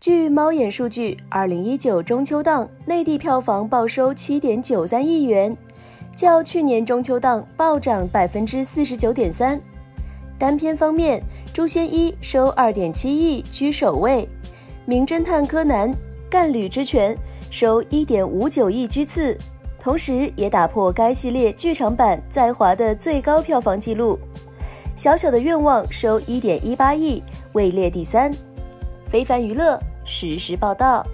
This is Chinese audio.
据猫眼数据，二零一九中秋档内地票房报收七点九三亿元，较去年中秋档暴涨百分之四十九点三。单片方面，《诛仙一》收二点七亿，居首位；《名侦探柯南：干旅之拳》收一点五九亿，居次，同时也打破该系列剧场版在华的最高票房纪录。《小小的愿望》收一点一八亿，位列第三。非凡娱乐实时报道。